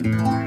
Mm-hmm.